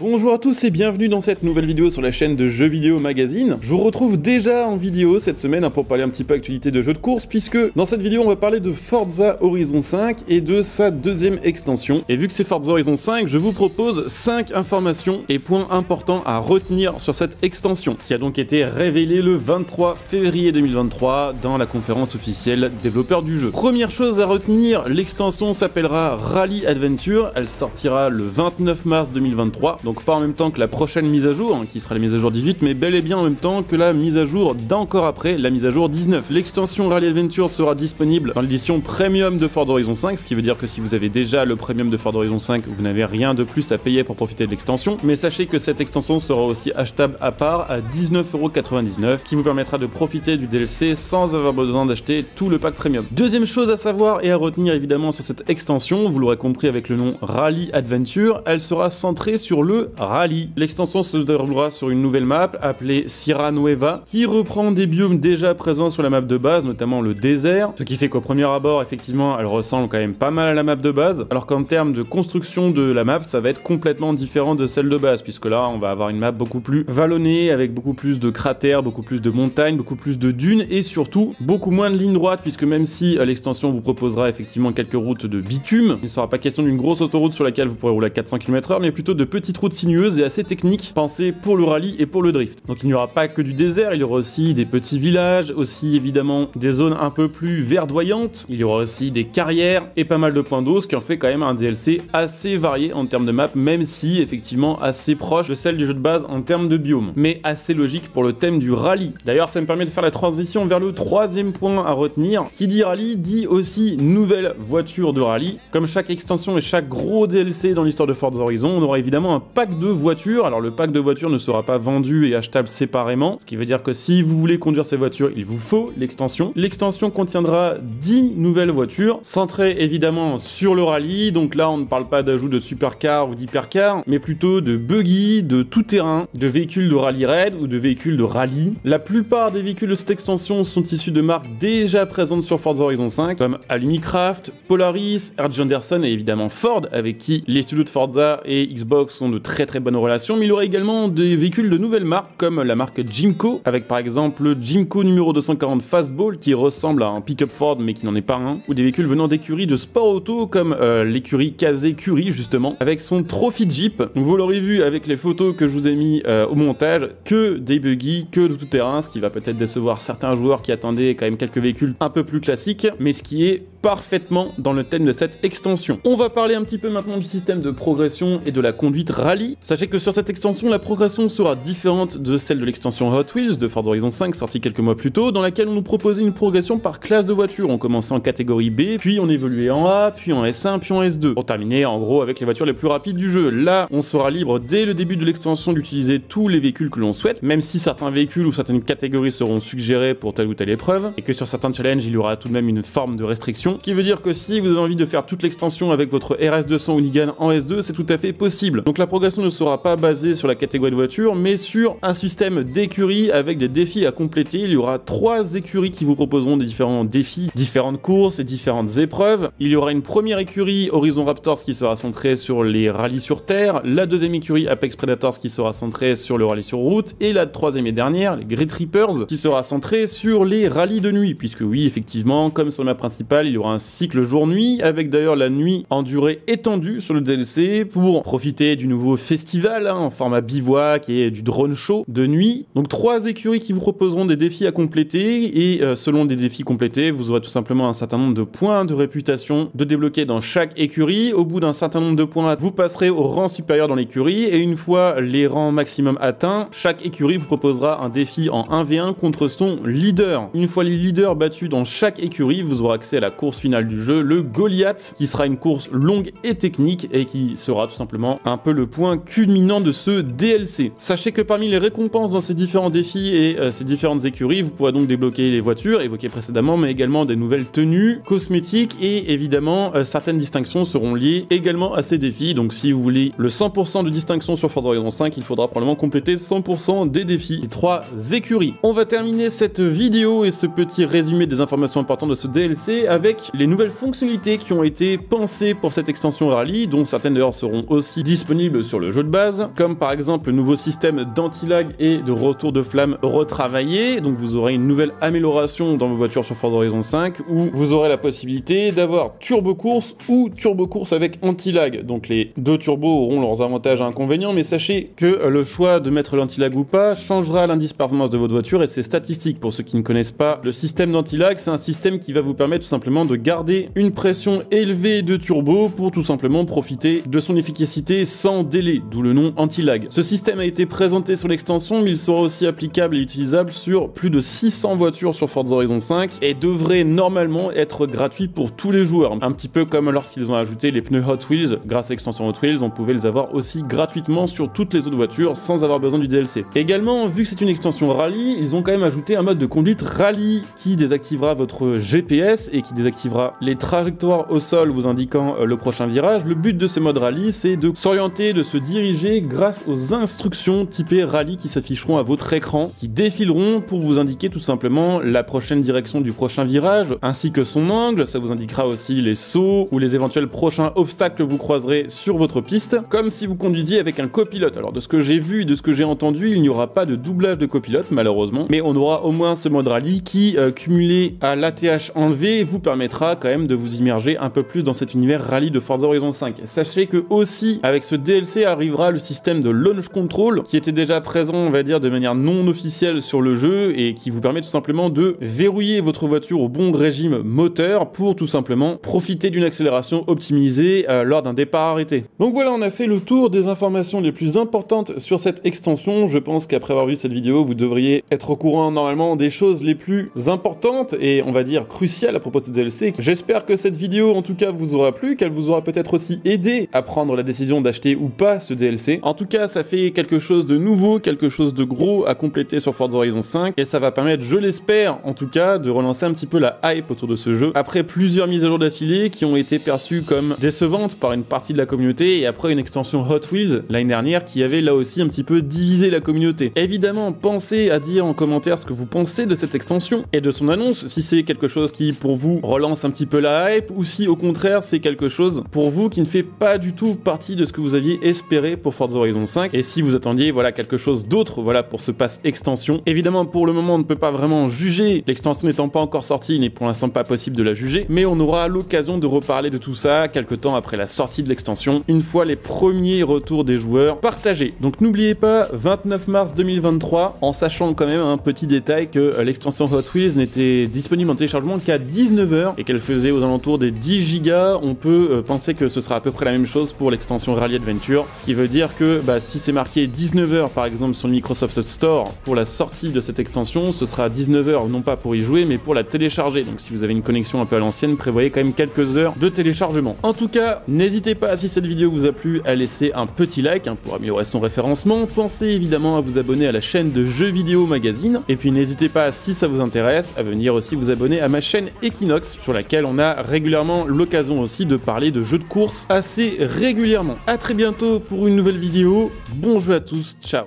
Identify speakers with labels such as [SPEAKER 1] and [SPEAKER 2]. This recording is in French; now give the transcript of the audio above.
[SPEAKER 1] Bonjour à tous et bienvenue dans cette nouvelle vidéo sur la chaîne de Jeux Vidéo Magazine. Je vous retrouve déjà en vidéo cette semaine hein, pour parler un petit peu actualité de jeux de course puisque dans cette vidéo on va parler de Forza Horizon 5 et de sa deuxième extension. Et vu que c'est Forza Horizon 5, je vous propose 5 informations et points importants à retenir sur cette extension qui a donc été révélée le 23 février 2023 dans la conférence officielle développeur du jeu. Première chose à retenir, l'extension s'appellera Rally Adventure, elle sortira le 29 mars 2023 donc pas en même temps que la prochaine mise à jour, hein, qui sera la mise à jour 18, mais bel et bien en même temps que la mise à jour d'encore après, la mise à jour 19. L'extension Rally Adventure sera disponible dans l'édition Premium de Ford Horizon 5, ce qui veut dire que si vous avez déjà le Premium de Ford Horizon 5, vous n'avez rien de plus à payer pour profiter de l'extension. Mais sachez que cette extension sera aussi achetable à part à 19,99€, qui vous permettra de profiter du DLC sans avoir besoin d'acheter tout le pack Premium. Deuxième chose à savoir et à retenir évidemment sur cette extension, vous l'aurez compris avec le nom Rally Adventure, elle sera centrée sur le rallye. L'extension se déroulera sur une nouvelle map appelée Sierra Nueva, qui reprend des biomes déjà présents sur la map de base, notamment le désert, ce qui fait qu'au premier abord, effectivement, elle ressemble quand même pas mal à la map de base, alors qu'en termes de construction de la map, ça va être complètement différent de celle de base, puisque là, on va avoir une map beaucoup plus vallonnée, avec beaucoup plus de cratères, beaucoup plus de montagnes, beaucoup plus de dunes, et surtout, beaucoup moins de lignes droites, puisque même si euh, l'extension vous proposera effectivement quelques routes de bitume, il ne sera pas question d'une grosse autoroute sur laquelle vous pourrez rouler à 400 km/h, mais plutôt de petites routes sinueuse et assez technique, pensée pour le rallye et pour le drift. Donc il n'y aura pas que du désert, il y aura aussi des petits villages, aussi évidemment des zones un peu plus verdoyantes, il y aura aussi des carrières et pas mal de points d'eau, ce qui en fait quand même un DLC assez varié en termes de map, même si effectivement assez proche de celle du jeu de base en termes de biome, mais assez logique pour le thème du rallye. D'ailleurs ça me permet de faire la transition vers le troisième point à retenir, qui dit rallye dit aussi nouvelle voiture de rallye. Comme chaque extension et chaque gros DLC dans l'histoire de Forza Horizon, on aura évidemment un pack de voitures. Alors le pack de voitures ne sera pas vendu et achetable séparément, ce qui veut dire que si vous voulez conduire ces voitures, il vous faut l'extension. L'extension contiendra 10 nouvelles voitures, centrées évidemment sur le rallye. Donc là, on ne parle pas d'ajout de supercar ou d'hypercar, mais plutôt de buggy, de tout-terrain, de véhicules de rallye raid ou de véhicules de rallye. La plupart des véhicules de cette extension sont issus de marques déjà présentes sur Forza Horizon 5, comme Alumicraft, Polaris, R.J. Anderson et évidemment Ford, avec qui les studios de Forza et Xbox sont de très très bonnes relations, mais il aura également des véhicules de nouvelles marques comme la marque Jimco, avec par exemple le Jimco numéro 240 Fastball qui ressemble à un pick-up Ford mais qui n'en est pas un, ou des véhicules venant d'écuries de sport auto comme euh, l'écurie Kazé Curie justement, avec son Trophy Jeep. Vous l'aurez vu avec les photos que je vous ai mis euh, au montage, que des buggy, que de tout terrain, ce qui va peut-être décevoir certains joueurs qui attendaient quand même quelques véhicules un peu plus classiques, mais ce qui est parfaitement dans le thème de cette extension. On va parler un petit peu maintenant du système de progression et de la conduite rallye. Sachez que sur cette extension, la progression sera différente de celle de l'extension Hot Wheels de Forza Horizon 5 sortie quelques mois plus tôt, dans laquelle on nous proposait une progression par classe de voiture. On commençait en catégorie B, puis on évoluait en A, puis en S1, puis en S2, pour terminer en gros avec les voitures les plus rapides du jeu. Là, on sera libre dès le début de l'extension d'utiliser tous les véhicules que l'on souhaite, même si certains véhicules ou certaines catégories seront suggérés pour telle ou telle épreuve, et que sur certains challenges, il y aura tout de même une forme de restriction, qui veut dire que si vous avez envie de faire toute l'extension avec votre RS200 Hooligan en S2, c'est tout à fait possible. Donc la progression ne sera pas basée sur la catégorie de voiture, mais sur un système d'écuries avec des défis à compléter. Il y aura trois écuries qui vous proposeront des différents défis, différentes courses et différentes épreuves. Il y aura une première écurie Horizon Raptors qui sera centrée sur les rallyes sur terre, la deuxième écurie Apex Predators qui sera centrée sur le rallye sur route, et la troisième et dernière, les Great Reapers, qui sera centrée sur les rallyes de nuit, puisque oui, effectivement, comme sur la map principale, il y aura un cycle jour-nuit, avec d'ailleurs la nuit en durée étendue sur le DLC pour profiter du nouveau festival hein, en format bivouac et du drone show de nuit. Donc trois écuries qui vous proposeront des défis à compléter et euh, selon des défis complétés, vous aurez tout simplement un certain nombre de points de réputation de débloquer dans chaque écurie. Au bout d'un certain nombre de points, vous passerez au rang supérieur dans l'écurie et une fois les rangs maximum atteints, chaque écurie vous proposera un défi en 1v1 contre son leader. Une fois les leaders battus dans chaque écurie, vous aurez accès à la course finale du jeu, le Goliath, qui sera une course longue et technique et qui sera tout simplement un peu le point culminant de ce DLC. Sachez que parmi les récompenses dans ces différents défis et euh, ces différentes écuries, vous pourrez donc débloquer les voitures évoquées précédemment, mais également des nouvelles tenues, cosmétiques et évidemment euh, certaines distinctions seront liées également à ces défis. Donc si vous voulez le 100% de distinction sur Forza Horizon 5, il faudra probablement compléter 100% des défis, les trois écuries. On va terminer cette vidéo et ce petit résumé des informations importantes de ce DLC avec les nouvelles fonctionnalités qui ont été pensées pour cette extension rallye, dont certaines d'ailleurs seront aussi disponibles sur le jeu de base, comme par exemple le nouveau système d'anti-lag et de retour de flamme retravaillé, donc vous aurez une nouvelle amélioration dans vos voitures sur Forza Horizon 5, où vous aurez la possibilité d'avoir turbo course ou turbo course avec anti-lag, donc les deux turbos auront leurs avantages et inconvénients, mais sachez que le choix de mettre l'anti-lag ou pas changera l'indice performance de votre voiture et ses statistiques. Pour ceux qui ne connaissent pas, le système d'anti-lag, c'est un système qui va vous permettre tout simplement de garder une pression élevée de turbo pour tout simplement profiter de son efficacité sans délai, d'où le nom anti-lag. Ce système a été présenté sur l'extension, mais il sera aussi applicable et utilisable sur plus de 600 voitures sur Forza Horizon 5 et devrait normalement être gratuit pour tous les joueurs. Un petit peu comme lorsqu'ils ont ajouté les pneus Hot Wheels, grâce à l'extension Hot Wheels, on pouvait les avoir aussi gratuitement sur toutes les autres voitures sans avoir besoin du DLC. Également, vu que c'est une extension rallye, ils ont quand même ajouté un mode de conduite rallye qui désactivera votre GPS et qui désactivera les trajectoires au sol vous indiquant euh, le prochain virage. Le but de ce mode rallye, c'est de s'orienter, de se diriger grâce aux instructions typées rallye qui s'afficheront à votre écran, qui défileront pour vous indiquer tout simplement la prochaine direction du prochain virage, ainsi que son angle, ça vous indiquera aussi les sauts ou les éventuels prochains obstacles que vous croiserez sur votre piste, comme si vous conduisiez avec un copilote. Alors de ce que j'ai vu de ce que j'ai entendu, il n'y aura pas de doublage de copilote malheureusement, mais on aura au moins ce mode rallye qui, euh, cumulé à l'ATH enlevé, vous permettra quand même de vous immerger un peu plus dans cet univers rallye de Forza Horizon 5. Sachez que aussi, avec ce DLC arrivera le système de launch control, qui était déjà présent, on va dire, de manière non officielle sur le jeu, et qui vous permet tout simplement de verrouiller votre voiture au bon régime moteur pour tout simplement profiter d'une accélération optimisée euh, lors d'un départ arrêté. Donc voilà, on a fait le tour des informations les plus importantes sur cette extension. Je pense qu'après avoir vu cette vidéo, vous devriez être au courant normalement des choses les plus importantes et on va dire cruciales à propos de ce DLC. J'espère que cette vidéo en tout cas vous aura plu, qu'elle vous aura peut-être aussi aidé à prendre la décision d'acheter ou pas ce DLC. En tout cas, ça fait quelque chose de nouveau, quelque chose de gros à compléter sur Forza Horizon 5 et ça va permettre, je l'espère en tout cas, de relancer un petit peu la hype autour de ce jeu après plusieurs mises à jour d'affilée qui ont été perçues comme décevantes par une partie de la communauté et après une extension Hot Wheels l'année dernière qui avait là aussi un petit peu divisé la communauté. Évidemment, pensez à dire en commentaire ce que vous pensez de cette extension et de son annonce, si c'est quelque chose qui pour vous relance un petit peu la hype ou si au contraire c'est quelque chose pour vous qui ne fait pas du tout partie de ce que vous aviez espéré pour Forza Horizon 5 et si vous attendiez voilà quelque chose d'autre voilà pour ce pass extension. Évidemment pour le moment on ne peut pas vraiment juger, l'extension n'étant pas encore sortie, il n'est pour l'instant pas possible de la juger, mais on aura l'occasion de reparler de tout ça quelques temps après la sortie de l'extension, une fois les premiers retours des joueurs partagés. Donc n'oubliez pas 29 mars 2023 en sachant quand même un petit détail que euh, l'extension Hot Wheels n'était disponible en téléchargement qu'à 19h et qu'elle faisait aux alentours des 10 Go, on peut euh, penser que ce sera à peu près la même chose pour l'extension Rally Adventure, ce qui veut dire que bah, si c'est marqué 19h par exemple sur le Microsoft Store pour la sortie de cette extension, ce sera à 19h non pas pour y jouer mais pour la télécharger. Donc si vous avez une connexion un peu à l'ancienne, prévoyez quand même quelques heures de téléchargement. En tout cas, n'hésitez pas si cette vidéo vous a plu à laisser un petit like hein, pour améliorer son référencement. Pensez évidemment à vous abonner à la chaîne de Jeux Vidéo Magazine et puis n'hésitez pas si ça vous intéresse à venir aussi vous abonner à ma chaîne Equinox sur laquelle on a régulièrement l'occasion aussi de parler de jeux de course assez régulièrement. A très bientôt pour une nouvelle vidéo. Bon jeu à tous, ciao